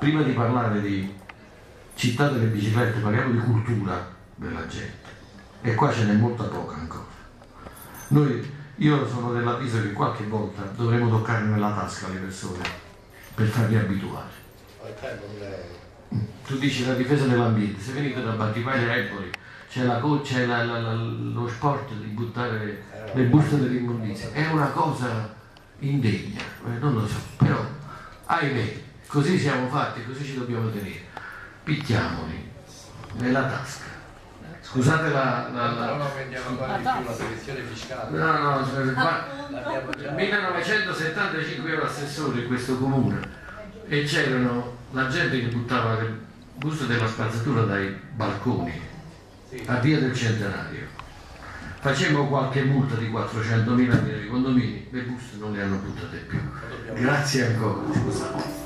prima di parlare di città delle biciclette parliamo di cultura della gente. E qua ce n'è molta poca ancora. Noi, io sono dell'avviso che qualche volta dovremo toccare nella tasca le persone per farli abituare. Tu dici la difesa dell'ambiente, se venite da Battipaglia Empoli c'è, la, c'è la, la, lo sport di buttare le buste dell'immondizia, è una cosa indegna, eh, non lo so, però ahimè, così siamo fatti, così ci dobbiamo tenere. Picchiamoli nella tasca. Scusate la... la, la... No, no, vendiamo ancora di più la selezione fiscale. No, no, L'abbiamo già. 1975 ero assessore in questo comune e c'erano la gente che buttava le buste della spazzatura dai balconi Sì. a via del centenario. Facemmo qualche multa di 400.000 euro ai condomini, le buste non le hanno buttate più. Grazie ancora, scusate.